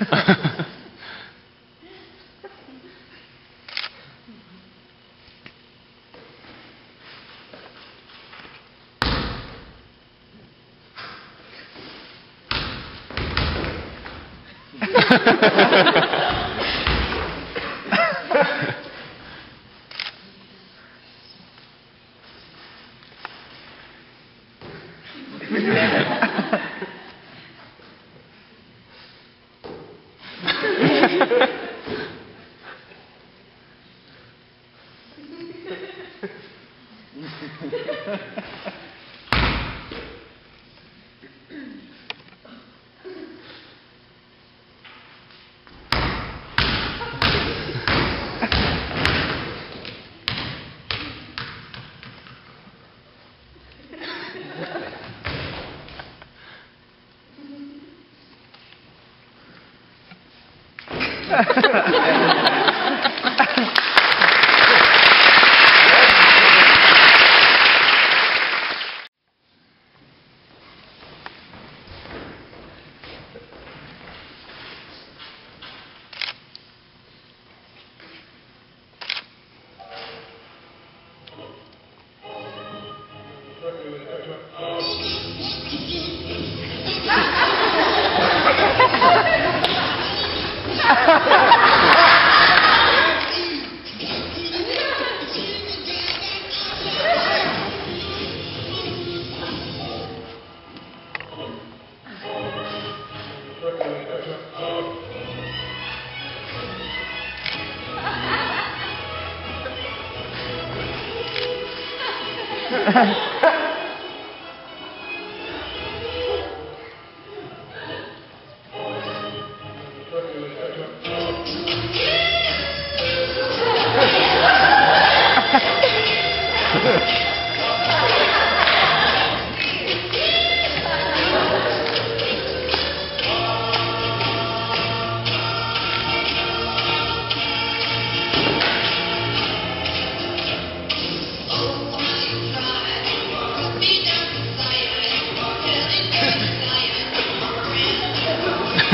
Yeah. Ha ha ha. Ha ha ha.